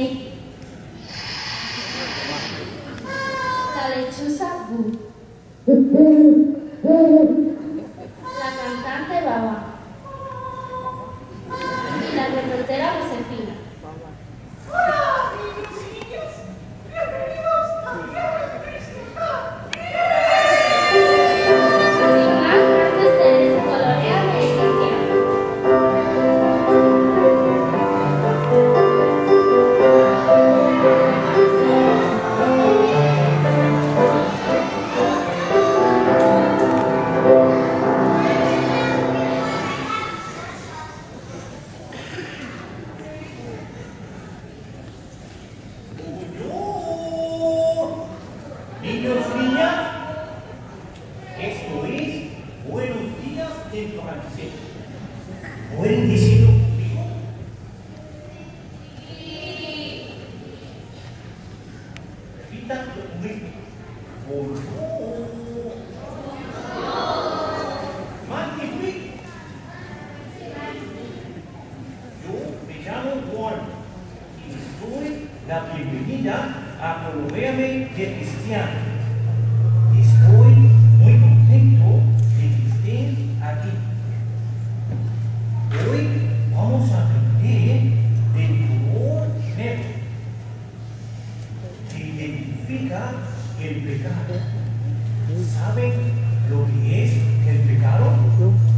make nueve de cristiano. Estoy muy contento de que estén aquí. Hoy vamos a aprender del dolor negro, que identifica el pecado. ¿Saben lo que es el pecado?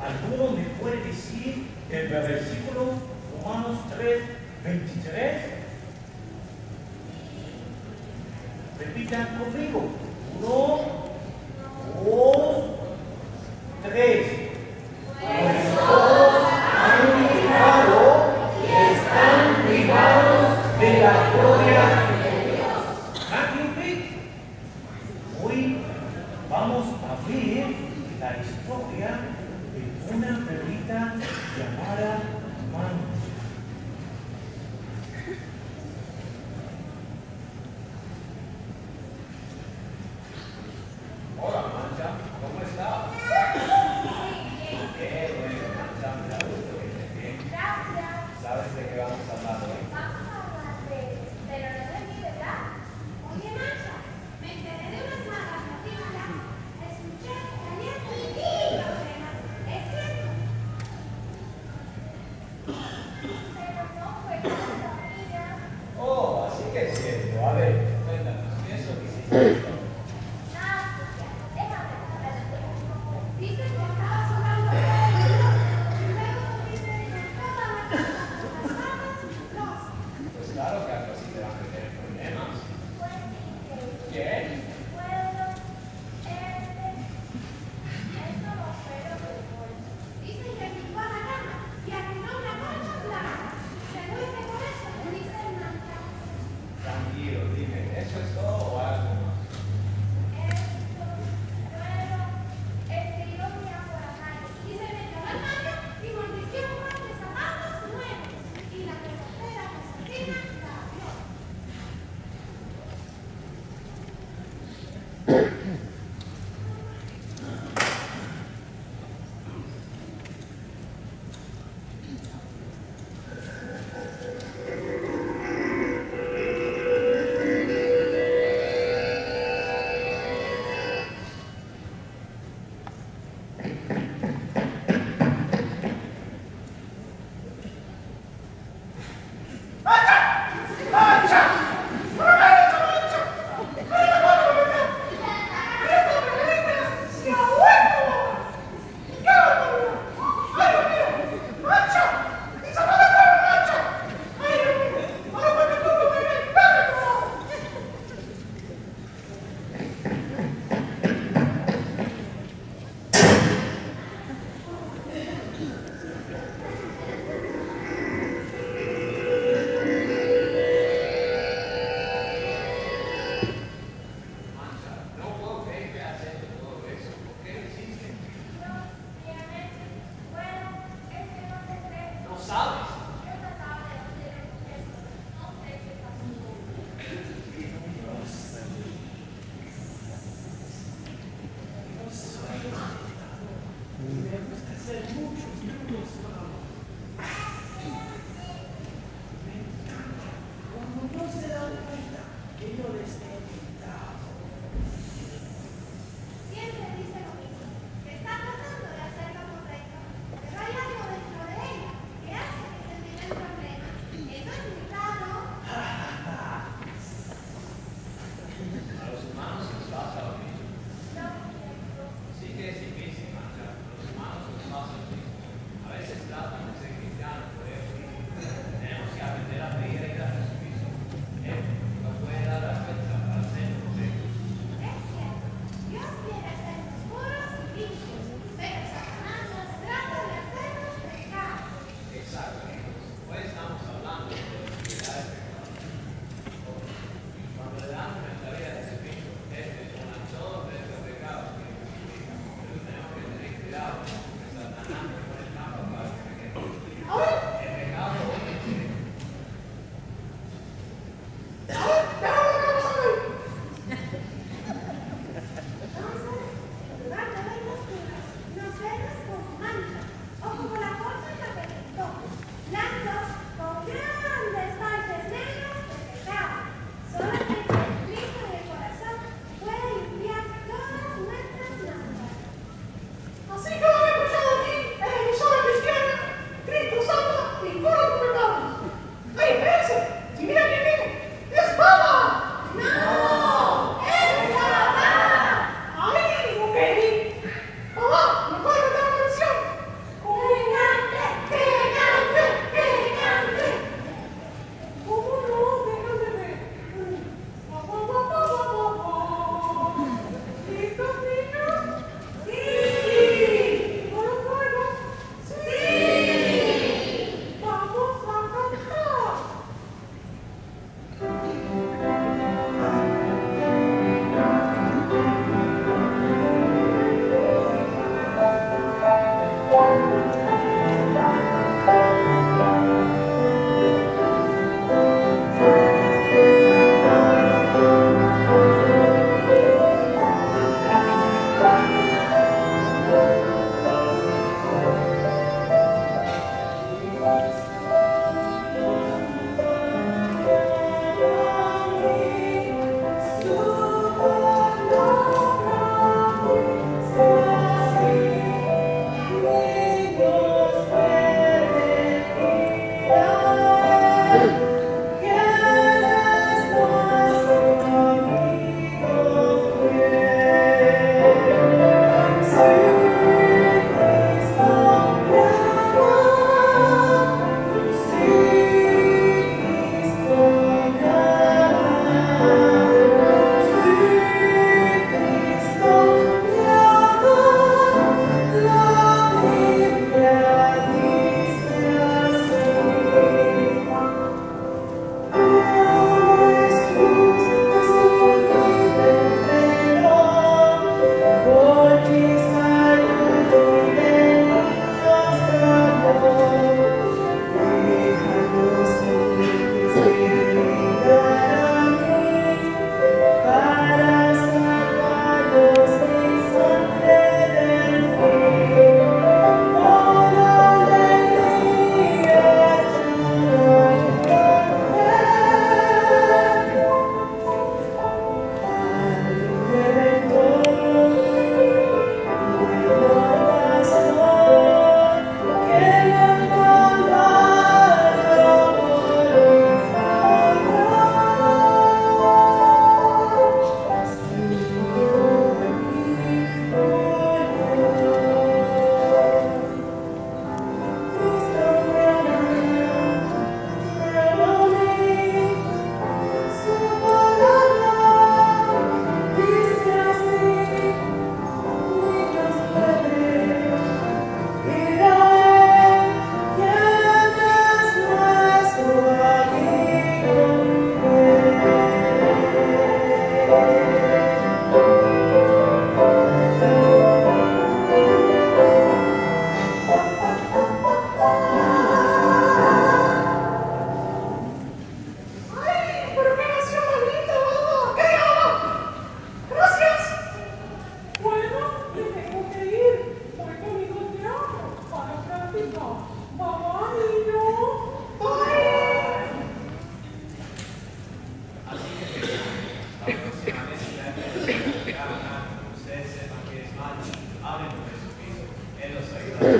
Algunos me pueden decir el versículo Romanos 3, 23. Repitan conmigo. No Hey. and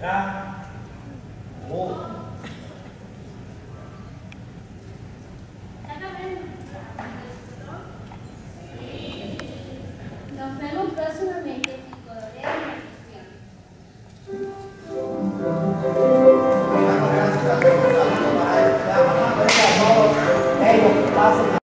Tá?